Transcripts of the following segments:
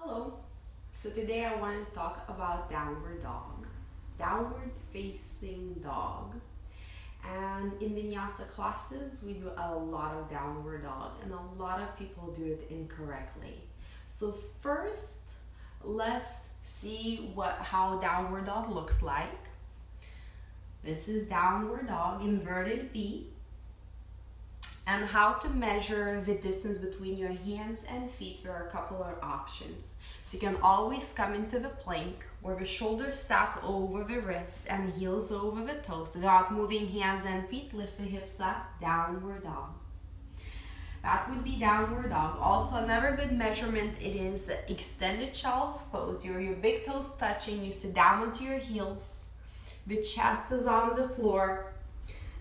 Hello. So today I want to talk about downward dog, downward facing dog. And in vinyasa classes, we do a lot of downward dog, and a lot of people do it incorrectly. So first, let's see what how downward dog looks like. This is downward dog, inverted V and how to measure the distance between your hands and feet, there are a couple of options. So you can always come into the plank where the shoulders stack over the wrists and heels over the toes without moving hands and feet. Lift the hips up, downward dog. That would be downward dog. Also another good measurement, it is extended child's pose. Your, your big toes touching, you sit down onto your heels. The chest is on the floor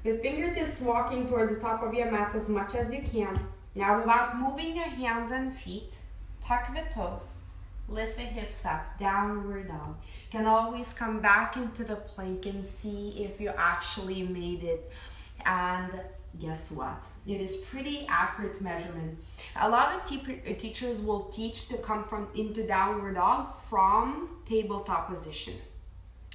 the fingertips walking towards the top of your mat as much as you can. Now without moving your hands and feet, tuck the toes, lift the hips up, downward dog. You can always come back into the plank and see if you actually made it. And guess what? It is pretty accurate measurement. A lot of te uh, teachers will teach to come from into downward dog from tabletop position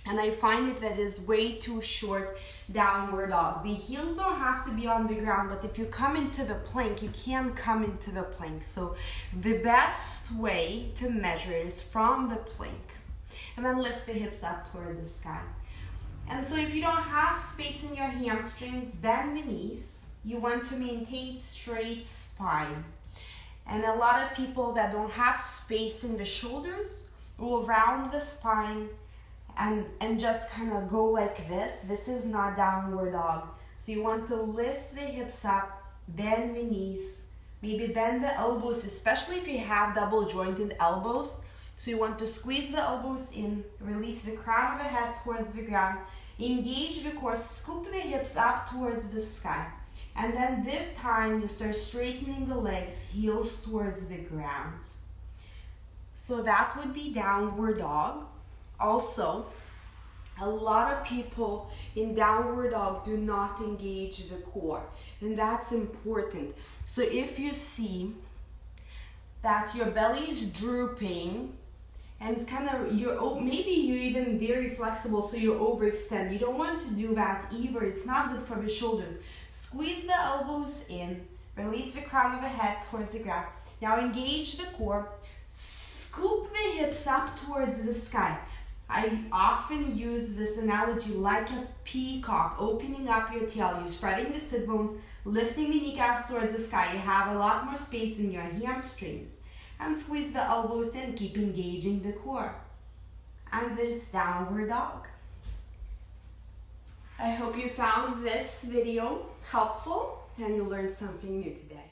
and I find it that is way too short downward dog. The heels don't have to be on the ground, but if you come into the plank, you can come into the plank. So the best way to measure is from the plank. And then lift the hips up towards the sky. And so if you don't have space in your hamstrings, bend the knees. You want to maintain straight spine. And a lot of people that don't have space in the shoulders will round the spine and, and just kind of go like this. This is not downward dog. So you want to lift the hips up, bend the knees, maybe bend the elbows, especially if you have double jointed elbows. So you want to squeeze the elbows in, release the crown of the head towards the ground, engage the core, scoop the hips up towards the sky. And then this time you start straightening the legs, heels towards the ground. So that would be downward dog also a lot of people in downward dog do not engage the core and that's important. So if you see that your belly is drooping and it's kind of you're oh, maybe you're even very flexible so you overextend. You don't want to do that either. It's not good for the shoulders. Squeeze the elbows in release the crown of the head towards the ground. Now engage the core. Scoop the hips up towards the sky I often use this analogy like a peacock, opening up your tail. You're spreading the sit bones, lifting the kneecaps towards the sky. You have a lot more space in your hamstrings. And squeeze the elbows in, keep engaging the core. And this downward dog. I hope you found this video helpful and you learned something new today.